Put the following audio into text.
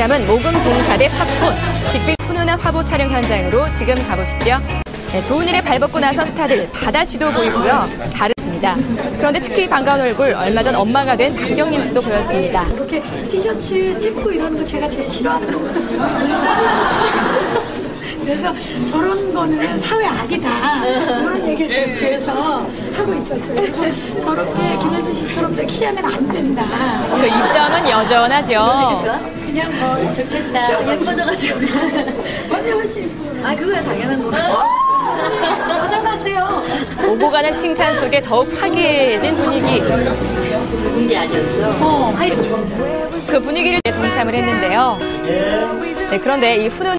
남은 모금 봉사대 팝콘 빅빅 훈훈한 화보 촬영 현장으로 지금 가보시죠. 네, 좋은 일에 발벗고 나선 스타들 바다 씨도 보이고요. 다르습니다. 그런데 특히 반가운 얼굴 얼마 전 엄마가 된 박경림 씨도 보였습니다. 이렇게 티셔츠 찝고 이러는 거 제가 제일 싫어하는 거거든요. 그래서 저런 거는 사회 악이다. 이런 얘기를 제가 뒤에서 하고 있었어요. 저렇게 김혜수 씨처럼 섹시하면 안 된다. 그 입담은 여전하죠. 그냥 뭐 좋겠다. 예뻐져가지고. 언니 훨씬 이쁘고. 아, 그거야 당연한 거. 여전하세요. 오고 가는 칭찬 속에 더욱 화기애애진 분위기. 준비 아니었어. 어. 그 분위기를 동참을 했는데요. 네, 그런데 이 훈훈